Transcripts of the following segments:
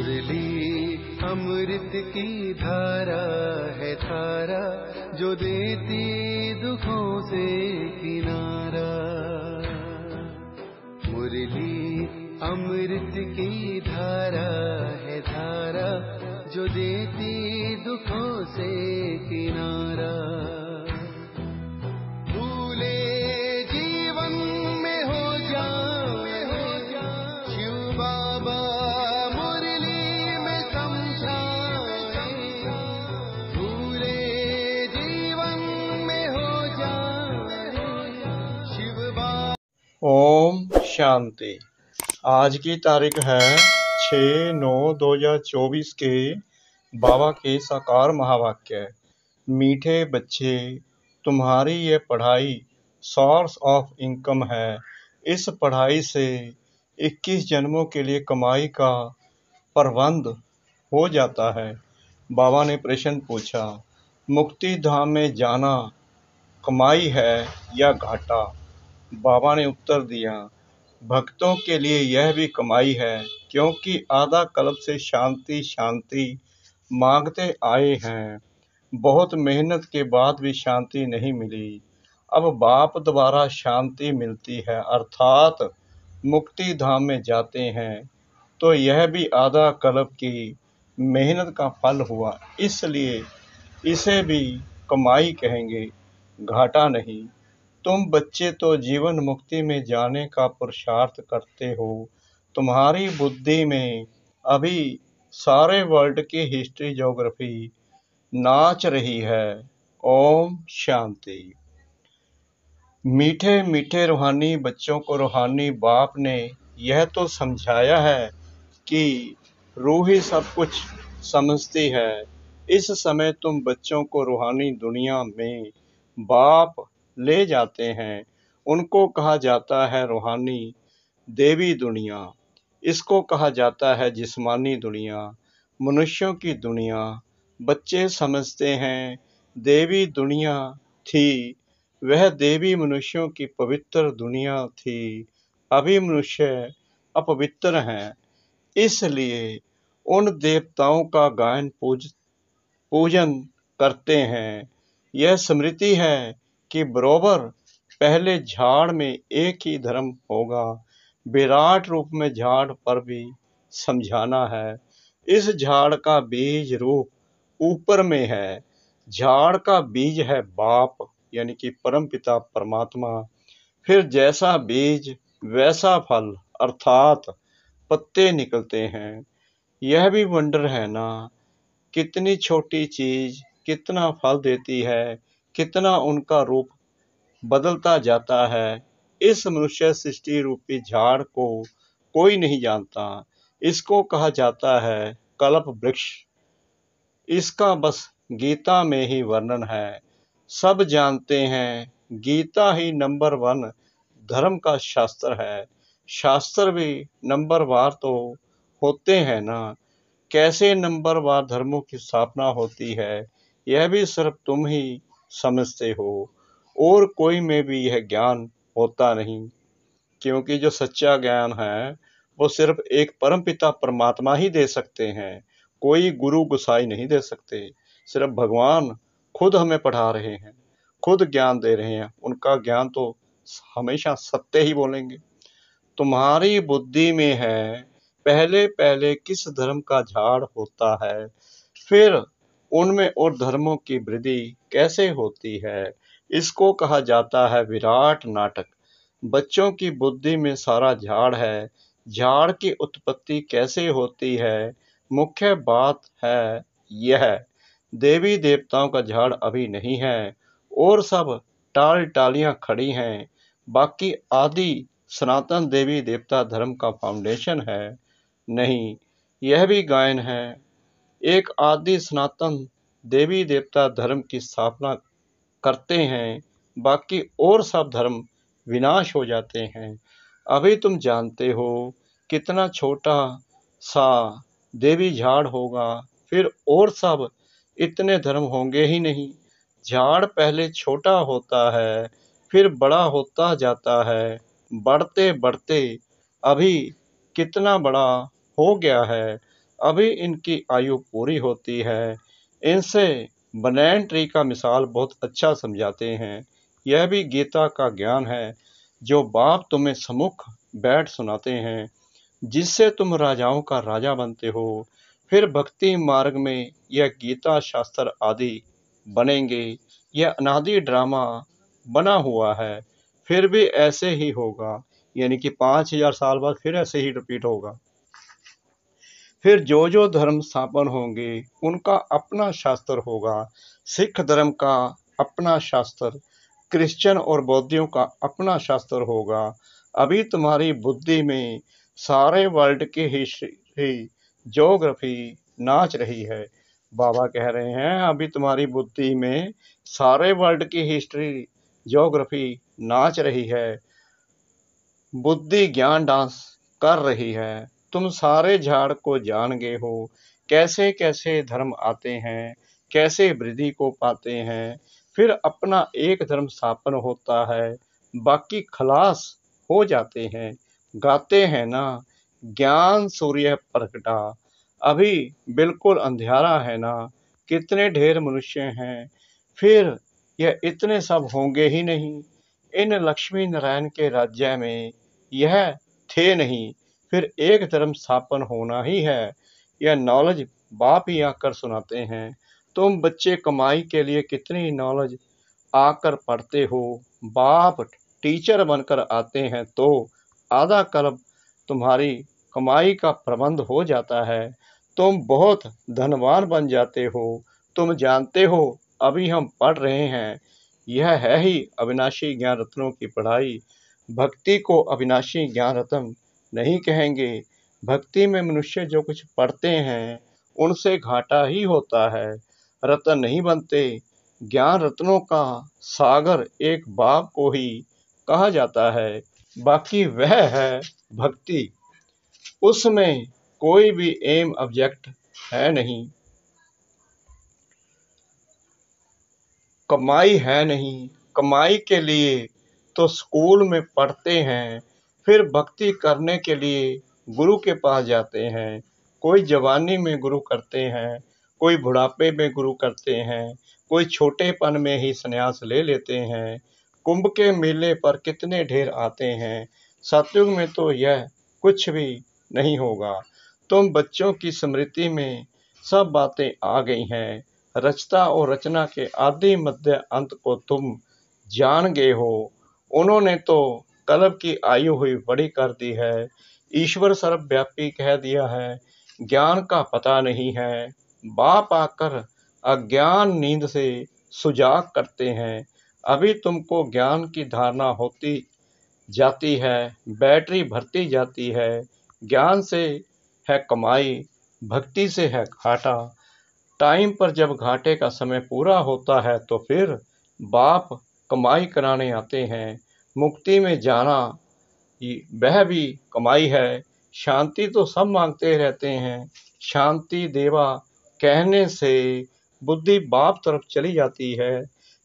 मुरली। अमृत की धारा है धारा जो देती दुखों से किनारा। मुरली, अमृत की धारा है धारा जो देती दुखों से किनारा। ओम शांति। आज की तारीख है 6 नौ 2024 के बाबा के साकार महावाक्य। मीठे बच्चे, तुम्हारी ये पढ़ाई सोर्स ऑफ़ इनकम है। इस पढ़ाई से 21 जन्मों के लिए कमाई का प्रबंध हो जाता है। बाबा ने प्रश्न पूछा, मुक्ति धाम में जाना कमाई है या घाटा? बाबा ने उत्तर दिया, भक्तों के लिए यह भी कमाई है, क्योंकि आधा कल्प से शांति शांति मांगते आए हैं। बहुत मेहनत के बाद भी शांति नहीं मिली। अब बाप द्वारा शांति मिलती है, अर्थात मुक्ति धाम में जाते हैं। तो यह भी आधा कल्प की मेहनत का फल हुआ, इसलिए इसे भी कमाई कहेंगे। घाटा नहीं। तुम बच्चे तो जीवन मुक्ति में जाने का पुरुषार्थ करते हो। तुम्हारी बुद्धि में अभी सारे वर्ल्ड की हिस्ट्री ज्योग्राफी नाच रही है। ओम शांति। मीठे मीठे रूहानी बच्चों को रूहानी बाप ने यह तो समझाया है कि रूह ही सब कुछ समझती है। इस समय तुम बच्चों को रूहानी दुनिया में बाप ले जाते हैं। उनको कहा जाता है रूहानी देवी दुनिया। इसको कहा जाता है जिस्मानी दुनिया। मनुष्यों की दुनिया। बच्चे समझते हैं, देवी दुनिया थी। वह देवी मनुष्यों की पवित्र दुनिया थी। अभी मनुष्य अपवित्र हैं। इसलिए उन देवताओं का गायन पूज, पूजन करते हैं। यह स्मृति है कि बरोबर पहले झाड़ में एक ही धर्म होगा। विराट रूप में झाड़ पर भी समझाना है। इस झाड़ का बीज रूप ऊपर में है। झाड़ का बीज है बाप, यानी कि परम पिता परमात्मा। फिर जैसा बीज, वैसा फल, अर्थात पत्ते निकलते हैं। यह भी वंडर है ना, कितनी छोटी चीज़, कितना फल देती है। कितना उनका रूप बदलता जाता है, इस मनुष्य सृष्टि रूपी झाड़ को कोई नहीं जानता। इसको कहा जाता है कल्प वृक्ष। इसका बस गीता में ही वर्णन है। सब जानते हैं, गीता ही नंबर वन धर्म का शास्त्र है। शास्त्र भी नंबर वार तो होते हैं ना। कैसे नंबर वार धर्मों की स्थापना होती है, यह भी सिर्फ़ तुम ही समझते हो। और कोई में भी यह ज्ञान होता नहीं, क्योंकि जो सच्चा ज्ञान है, वो सिर्फ़ एक परमपिता परमात्मा ही दे सकते हैं। कोई गुरु गुसाई नहीं दे सकते, सिर्फ़ भगवान खुद हमें पढ़ा रहे हैं, खुद ज्ञान दे रहे हैं। उनका ज्ञान तो हमेशा सत्य ही बोलेंगे। तुम्हारी बुद्धि में है पहले पहले किस धर्म का झाड़ होता है? फिर उनमें और धर्मों की वृद्धि कैसे होती है? इसको कहा जाता है विराट नाटक। बच्चों की बुद्धि में सारा झाड़ है। झाड़ की उत्पत्ति कैसे होती है? मुख्य बात है यह। देवी देवताओं का झाड़ अभी नहीं है और सब टाल टालियाँ खड़ी हैं। बाकी आदि सनातन देवी देवता धर्म का फाउंडेशन है। नहीं, यह भी गायन है। एक आदि सनातन देवी देवता धर्म की स्थापना करते हैं, बाकी और सब धर्म विनाश हो जाते हैं। अभी तुम जानते हो कितना छोटा सा देवी झाड़ होगा, फिर और सब इतने धर्म होंगे ही नहीं। झाड़ पहले छोटा होता है, फिर बड़ा होता जाता है। बढ़ते बढ़ते अभी कितना बड़ा हो गया है अभी इनकी आयु पूरी होती है। इनसे बनैन ट्री का मिसाल बहुत अच्छा समझाते हैं। यह भी गीता का ज्ञान है, जो बाप तुम्हें सम्मुख बैठ सुनाते हैं, जिससे तुम राजाओं का राजा बनते हो। फिर भक्ति मार्ग में यह गीता, शास्त्र आदि बनेंगे। यह अनादि ड्रामा बना हुआ है। फिर भी ऐसे ही होगा, यानी कि पाँच हज़ार साल बाद फिर ऐसे ही रिपीट होगा। फिर जो जो धर्म स्थापन होंगे, उनका अपना शास्त्र होगा। सिख धर्म का अपना शास्त्र, क्रिश्चियन और बौद्धियों का अपना शास्त्र होगा। अभी तुम्हारी बुद्धि में सारे वर्ल्ड की हिस्ट्री जोग्राफी नाच रही है। बाबा कह रहे हैं, अभी तुम्हारी बुद्धि में सारे वर्ल्ड की हिस्ट्री जोग्राफी नाच रही है। बुद्धि ज्ञान डांस कर रही है। तुम सारे झाड़ को जान गए हो। कैसे कैसे धर्म आते हैं, कैसे वृद्धि को पाते हैं, फिर अपना एक धर्म स्थापन होता है, बाकी खलास हो जाते हैं। गाते हैं ना, ज्ञान सूर्य प्रकटा। अभी बिल्कुल अंधेरा है ना, कितने ढेर मनुष्य हैं। फिर यह इतने सब होंगे ही नहीं। इन लक्ष्मी नारायण के राज्य में यह थे नहीं। फिर एक धर्म स्थापन होना ही है। यह नॉलेज बाप ही आकर सुनाते हैं। तुम बच्चे कमाई के लिए कितनी नॉलेज आकर पढ़ते हो? बाप टीचर बनकर आते हैं तो आधा कल्प तुम्हारी कमाई का प्रबंध हो जाता है। तुम बहुत धनवान बन जाते हो। तुम जानते हो, अभी हम पढ़ रहे हैं। यह है ही अविनाशी ज्ञान रत्नों की पढ़ाई। भक्ति को अविनाशी ज्ञान रत्न नहीं कहेंगे। भक्ति में मनुष्य जो कुछ पढ़ते हैं, उनसे घाटा ही होता है। रत्न नहीं बनते। ज्ञान रत्नों का सागर एक बाप को ही कहा जाता है। बाकी वह है भक्ति। उसमें कोई भी एम ऑब्जेक्ट है नहीं। कमाई है नहीं। कमाई के लिए तो स्कूल में पढ़ते हैं। फिर भक्ति करने के लिए गुरु के पास जाते हैं। कोई जवानी में गुरु करते हैं, कोई बुढ़ापे में गुरु करते हैं, कोई छोटेपन में ही संन्यास ले लेते हैं। कुंभ के मेले पर कितने ढेर आते हैं। सतयुग में तो यह कुछ भी नहीं होगा। तुम बच्चों की स्मृति में सब बातें आ गई हैं। रचता और रचना के आदि मध्य अंत को तुम जान गए हो। उन्होंने तो कलब की आयु हुई बड़ी कर दी है। ईश्वर सर्वव्यापी कह दिया है, ज्ञान का पता नहीं है। बाप आकर अज्ञान नींद से सुजाग करते हैं। अभी तुमको ज्ञान की धारणा होती जाती है, बैटरी भरती जाती है। ज्ञान से है कमाई, भक्ति से है घाटा। टाइम पर जब घाटे का समय पूरा होता है तो फिर बाप कमाई कराने आते हैं। मुक्ति में जाना वह भी कमाई है। शांति तो सब मांगते रहते हैं। शांति देवा कहने से बुद्धि बाप तरफ़ चली जाती है।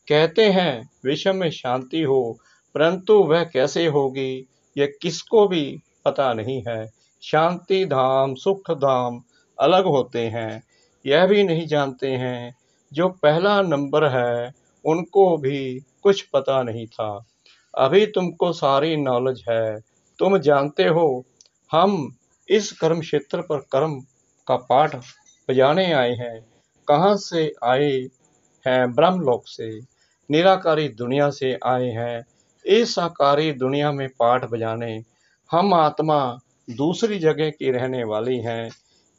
कहते हैं विश्व में शांति हो, परंतु वह कैसे होगी, यह किसको भी पता नहीं है। शांति धाम, सुख धाम अलग होते हैं। यह भी नहीं जानते हैं, जो पहला नंबर है, उनको भी कुछ पता नहीं था। अभी तुमको सारी नॉलेज है। तुम जानते हो, हम इस कर्म क्षेत्र पर कर्म का पाठ बजाने आए हैं। कहाँ से आए हैं ब्रह्मलोक से? निराकारी दुनिया से आए हैं। इस आकारी दुनिया में पाठ बजाने, हम आत्मा दूसरी जगह की रहने वाली हैं।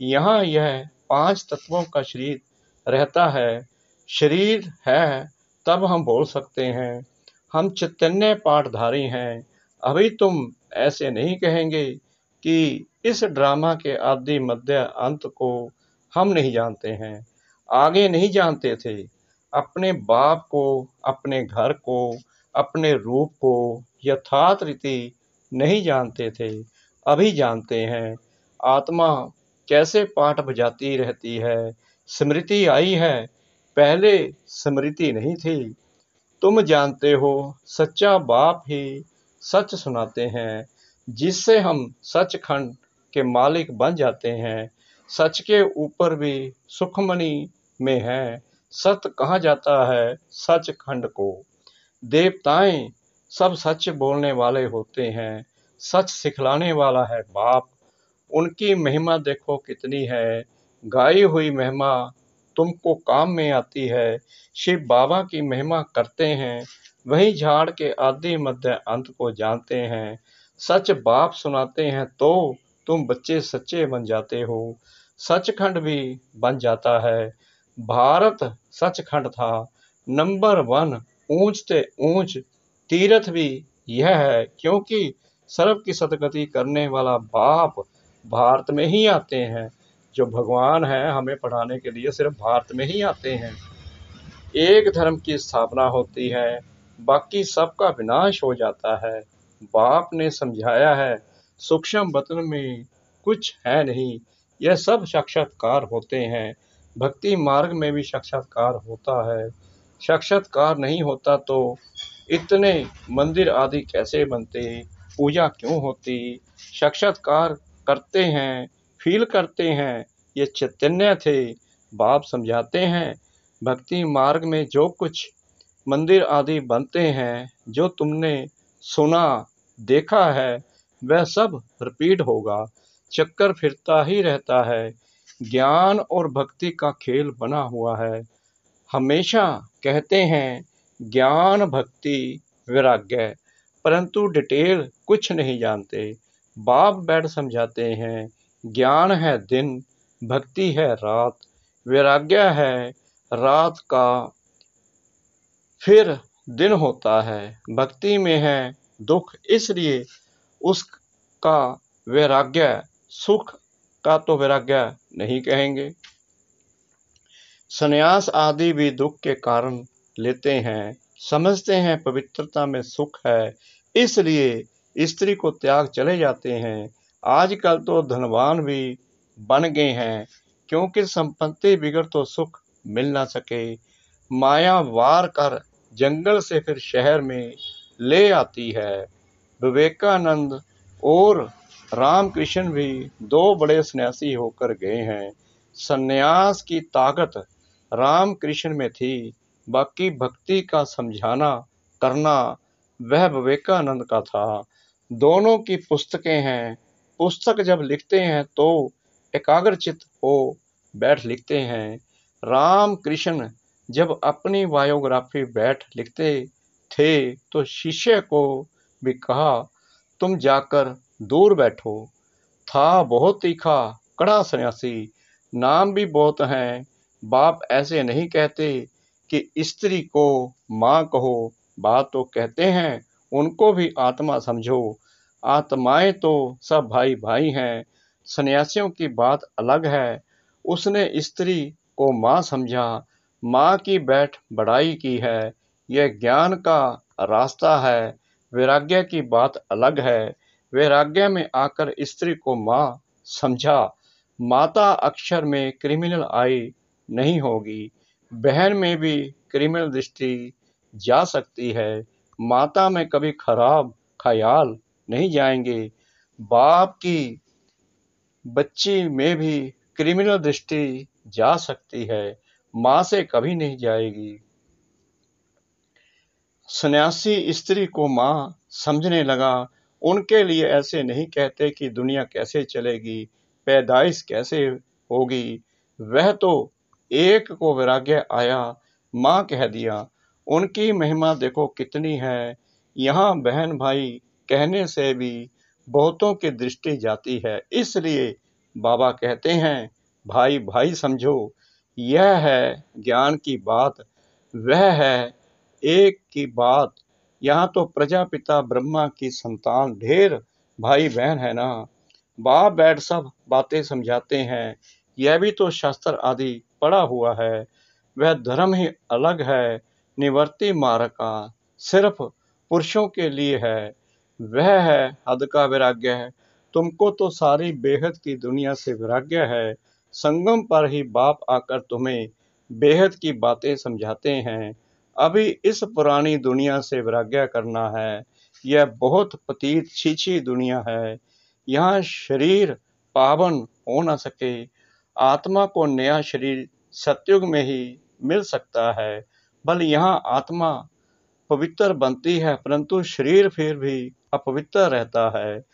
यहाँ यह पाँच तत्वों का शरीर रहता है। शरीर है, तब हम बोल सकते हैं। हम चैतन्य पाठधारी हैं। अभी तुम ऐसे नहीं कहेंगे कि इस ड्रामा के आदि मध्य अंत को हम नहीं जानते हैं। आगे नहीं जानते थे। अपने बाप को, अपने घर को, अपने रूप को यथार्थ रीति नहीं जानते थे। अभी जानते हैं। आत्मा कैसे पाठ बजाती रहती है। स्मृति आई है। पहले स्मृति नहीं थी। तुम जानते हो, सच्चा बाप ही सच सुनाते हैं। जिससे हम सचखंड के मालिक बन जाते हैं, सच के ऊपर भी सुखमणि में है। सत कहा जाता है सच खंड को। देवताएँ सब सच बोलने वाले होते हैं, सच सिखलाने वाला है बाप। उनकी महिमा देखो कितनी है, गाई हुई महिमा तुमको काम में आती है, शिव बाबा की महिमा करते हैं, वही झाड़ के आदि मध्य अंत को जानते हैं। सच बाप सुनाते हैं तो तुम बच्चे सच्चे बन जाते हो। सचखंड भी बन जाता है। भारत सचखंड था। नंबर वन, ऊंच ते ऊंच। तीर्थ भी यह है, क्योंकि सर्व की सदगति करने वाला बाप भारत में ही आते हैं। जो भगवान है हमें पढ़ाने के लिए सिर्फ़ भारत में ही आते हैं। एक धर्म की स्थापना होती है, बाकी सबका विनाश हो जाता है। बाप ने समझाया है, सूक्ष्म वतन में कुछ है नहीं, यह सब साक्षात्कार होते हैं। भक्ति मार्ग में भी साक्षात्कार होता है। साक्षात्कार नहीं होता तो इतने मंदिर आदि कैसे बनते, पूजा क्यों होती? साक्षात्कार करते हैं फील करते हैं, ये चैतन्य थे। बाप समझाते हैं, भक्ति मार्ग में जो कुछ मंदिर आदि बनते हैं, जो तुमने सुना, देखा है, वह सब रिपीट होगा। चक्कर फिरता ही रहता है। ज्ञान और भक्ति का खेल बना हुआ है। हमेशा कहते हैं, ज्ञान, भक्ति, वैराग्य, परंतु डिटेल कुछ नहीं जानते। बाप बैठ समझाते हैं ज्ञान है दिन, भक्ति है रात, वैराग्य है रात का फिर दिन होता है। भक्ति में है दुख, इसलिए उसका वैराग्य, सुख का तो वैराग्य नहीं कहेंगे। संन्यास आदि भी दुख के कारण लेते हैं, समझते हैं पवित्रता में सुख है, इसलिए स्त्री को त्याग चले जाते हैं। आजकल तो धनवान भी बन गए हैं, क्योंकि संपत्ति बिगड़ तो सुख मिल ना सके। माया वार कर जंगल से फिर शहर में ले आती है। विवेकानंद और रामकृष्ण भी दो बड़े सन्यासी होकर गए हैं। सन्यास की ताकत रामकृष्ण में थी, बाकी भक्ति का समझाना, करना, वह विवेकानंद का था। दोनों की पुस्तकें हैं पुस्तक जब लिखते हैं तो एकाग्रचित हो बैठ लिखते हैं। राम कृष्ण जब अपनी बायोग्राफी बैठ लिखते थे तो शिष्य को भी कहा, तुम जाकर दूर बैठो। था बहुत तीखा कड़ा सन्यासी, नाम भी बहुत हैं। बाप ऐसे नहीं कहते कि स्त्री को माँ कहो। बात तो कहते हैं, उनको भी आत्मा समझो। आत्माएँ तो सब भाई भाई हैं, सन्यासियों की बात अलग है। उसने स्त्री को माँ समझा, माँ की बैठ बड़ाई की है यह ज्ञान का रास्ता है, वैराग्य की बात अलग है। वैराग्य में आकर स्त्री को माँ समझा, माता अक्षर में क्रिमिनल आई नहीं होगी, बहन में भी क्रिमिनल दृष्टि जा सकती है, माता में कभी खराब ख्याल नहीं जाएँगे। बाप की बच्ची में भी क्रिमिनल दृष्टि जा सकती है। माँ से कभी नहीं जाएगी। सन्यासी स्त्री को माँ समझने लगा। उनके लिए ऐसे नहीं कहते कि दुनिया कैसे चलेगी, पैदाइश कैसे होगी। वह तो एक को वैराग्य आया, माँ कह दिया, उनकी महिमा देखो कितनी है। यहाँ बहन भाई कहने से भी बहुतों की दृष्टि जाती है। इसलिए बाबा कहते हैं, भाई भाई समझो, यह है ज्ञान की बात, वह है एक की बात। यहाँ तो प्रजापिता ब्रह्मा की संतान ढेर भाई बहन है ना। बाप बैठ सब बातें समझाते हैं, यह भी तो शास्त्र आदि पढ़ा हुआ है। वह धर्म ही अलग है, निवर्ति मार्ग का सिर्फ़ पुरुषों के लिए है। वह है हद का वैराग्य है। तुमको तो सारी बेहद की दुनिया से वैराग्य है। संगम पर ही बाप आकर तुम्हें बेहद की बातें समझाते हैं। अभी इस पुरानी दुनिया से वैराग्य करना है। यह बहुत पतीत छीछी दुनिया है। यहाँ शरीर पावन हो न सके। आत्मा को नया शरीर सतयुग में ही मिल सकता है। बल यहाँ आत्मा पवित्र बनती है, परंतु शरीर फिर भी अपवित्र रहता है।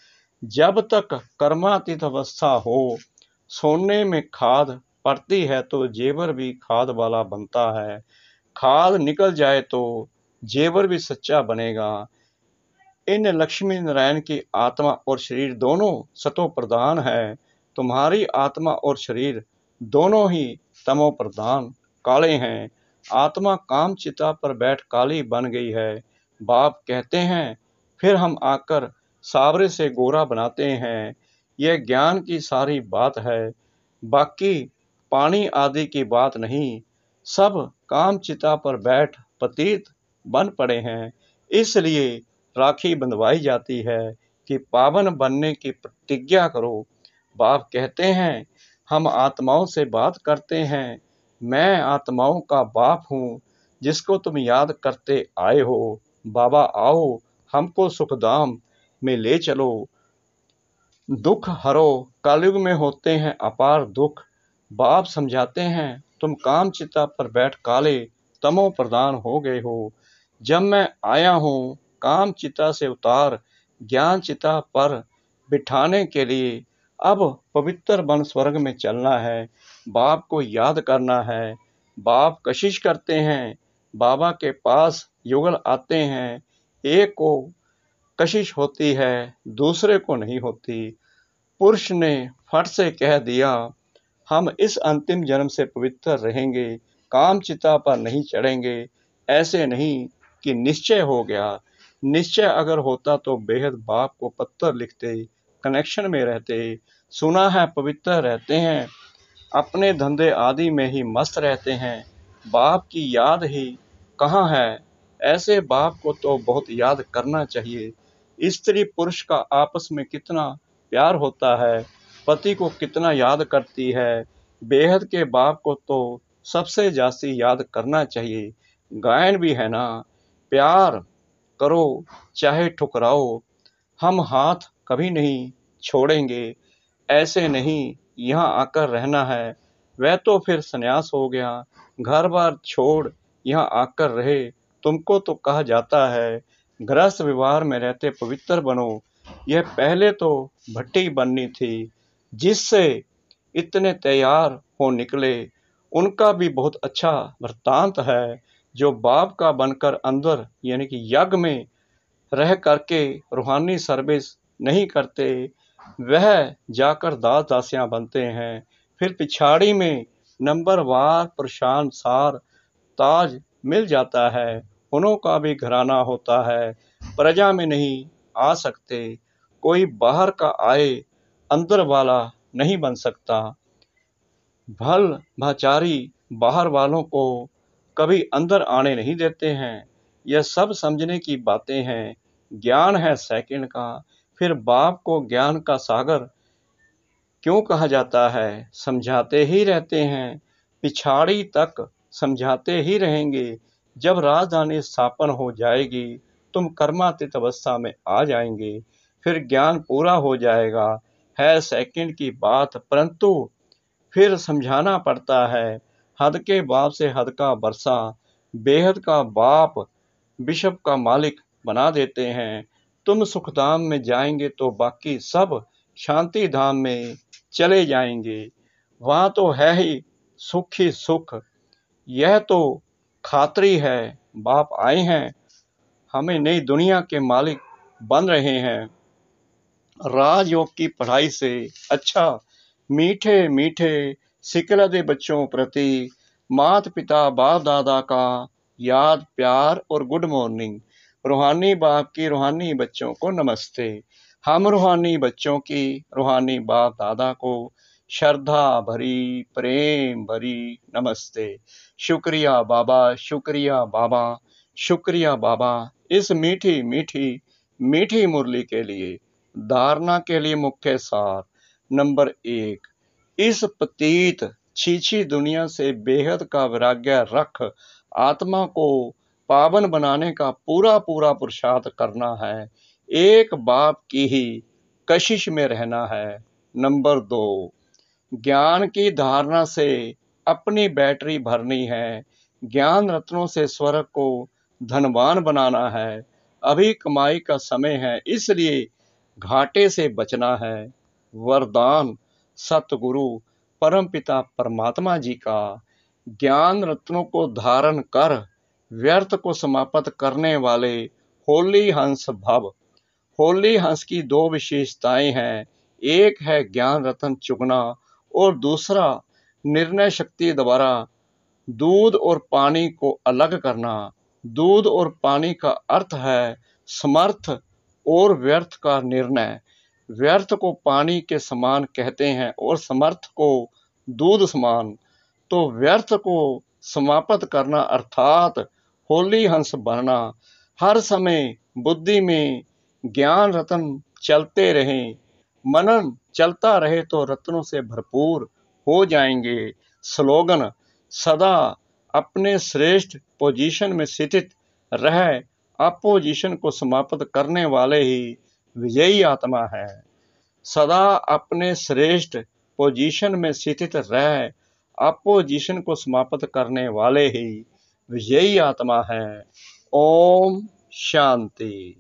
जब तक कर्मातीत अवस्था हो, सोने में खाद पड़ती है तो जेवर भी खाद वाला बनता है। खाद निकल जाए तो जेवर भी सच्चा बनेगा। इन लक्ष्मी नारायण की आत्मा और शरीर दोनों सतो प्रधान है। तुम्हारी आत्मा और शरीर दोनों ही तमो प्रधान काले हैं। आत्मा काम चिता पर बैठ काली बन गई है। बाप कहते हैं फिर हम आकर सावरे से गोरा बनाते हैं। यह ज्ञान की सारी बात है। बाकी पानी आदि की बात नहीं, सब काम चिता पर बैठ पतीत बन पड़े हैं। इसलिए राखी बंधवाई जाती है कि पावन बनने की प्रतिज्ञा करो। बाप कहते हैं, हम आत्माओं से बात करते हैं। मैं आत्माओं का बाप हूँ, जिसको तुम याद करते आए हो। बाबा आओ हमको सुखधाम में ले चलो। दुख हरो, कलयुग में होते हैं अपार दुख। बाप समझाते हैं, तुम काम चिता पर बैठ काले तमो प्रदान हो गए हो। जब मैं आया हूँ काम चिता से उतार ज्ञान चिता पर बिठाने के लिए, अब पवित्र बन स्वर्ग में चलना है। बाप को याद करना है। बाप कशिश करते हैं। बाबा के पास युगल आते हैं। एक को कशिश होती है, दूसरे को नहीं होती। पुरुष ने फट से कह दिया, हम इस अंतिम जन्म से पवित्र रहेंगे, काम चिता पर नहीं चढ़ेंगे। ऐसे नहीं कि निश्चय हो गया। निश्चय अगर होता तो बेहद बाप को पत्थर लिखते, कनेक्शन में रहते, सुना है पवित्र रहते हैं। अपने धंधे आदि में ही मस्त रहते हैं। बाप की याद ही कहाँ है? ऐसे बाप को तो बहुत याद करना चाहिए। स्त्री पुरुष का आपस में कितना प्यार होता है, पति को कितना याद करती है, बेहद के बाप को तो सबसे जास्ती याद करना चाहिए। गायन भी है ना, प्यार करो, चाहे ठुकराओ, हम हाथ कभी नहीं छोड़ेंगे, ऐसे नहीं यहाँ आकर रहना है। वह तो फिर संन्यास हो गया, घर बार छोड़ यहाँ आकर रहे तुमको तो कहा जाता है गृहस्थ व्यवहार में रहते पवित्र बनो। यह पहले तो भट्टी बननी थी, जिससे इतने तैयार हो निकले। उनका भी बहुत अच्छा वृत्तांत है, जो बाप का बनकर अंदर, यानी कि यज्ञ में रह करके रूहानी सर्विस नहीं करते, वह जाकर दास दासियाँ बनते हैं। फिर पिछाड़ी में नंबर वार प्रशांत सार, ताज मिल जाता है। उन्हों का भी घराना होता है। प्रजा में नहीं आ सकते। कोई बाहर का आए, अंदर वाला नहीं बन सकता। भल भाचारी बाहर वालों को कभी अंदर आने नहीं देते हैं। यह सब समझने की बातें हैं। ज्ञान है सेकंड का। फिर बाप को ज्ञान का सागर क्यों कहा जाता है? समझाते ही रहते हैं। पिछाड़ी तक समझाते ही रहेंगे। जब राजधानी स्थापन हो जाएगी, तुम कर्मातीत अवस्था में आ जाएँगे, फिर ज्ञान पूरा हो जाएगा। है सेकंड की बात, परंतु फिर समझाना पड़ता है, हद के बाप से हद का बरसा। बेहद का बाप बिशप का मालिक बना देते हैं। तुम सुखधाम में जाएँगे तो बाकी सब शांति धाम में चले जाएँगे। वहाँ तो है ही सुख ही सुख। यह तो खातरी है, बाप आए हैं। हमें नई दुनिया के मालिक बन रहे हैं। राजयोग की पढ़ाई से अच्छा मीठे मीठे सिकला दे बच्चों प्रति मात पिता बाप दादा का याद, प्यार और गुड मॉर्निंग रूहानी बाप की रूहानी बच्चों को नमस्ते। हम रूहानी बच्चों की रूहानी बाप दादा को श्रद्धा भरी, प्रेम भरी, नमस्ते। शुक्रिया बाबा शुक्रिया बाबा शुक्रिया बाबा। इस मीठी मीठी मीठी मुरली के लिए, धारणा के लिए मुख्य सार नंबर एक, इस पतीत छीछी दुनिया से बेहद का वैराग्य रख, आत्मा को पावन बनाने का पूरा पूरा पुरुषार्थ करना है, एक बाप की ही कशिश में रहना है। नंबर दो ज्ञान की धारणा से अपनी बैटरी भरनी है। ज्ञान रत्नों से स्वर्ग को धनवान बनाना है। अभी कमाई का समय है, इसलिए घाटे से बचना है। वरदान, सतगुरु, परमपिता परमात्मा जी का। ज्ञान रत्नों को धारण कर, व्यर्थ को समाप्त करने वाले होली हंस भव। होली हंस की दो विशेषताएँ हैं। एक है ज्ञान रत्न चुगना और दूसरा निर्णय शक्ति द्वारा दूध और पानी को अलग करना। दूध और पानी का अर्थ है समर्थ और व्यर्थ का निर्णय। व्यर्थ को पानी के समान कहते हैं और समर्थ को दूध समान। तो व्यर्थ को समाप्त करना अर्थात होली हंस बनना। हर समय बुद्धि में ज्ञान रत्न चलते रहें। मनन चलता रहे तो रत्नों से भरपूर हो जाएँगे स्लोगन। सदा अपने श्रेष्ठ पोजीशन में स्थित रह अपोजिशन को समाप्त करने वाले ही विजयी आत्मा है। सदा अपने श्रेष्ठ पोजीशन में स्थित रह अपोजिशन को समाप्त करने वाले ही विजयी आत्मा है। ओम शांति।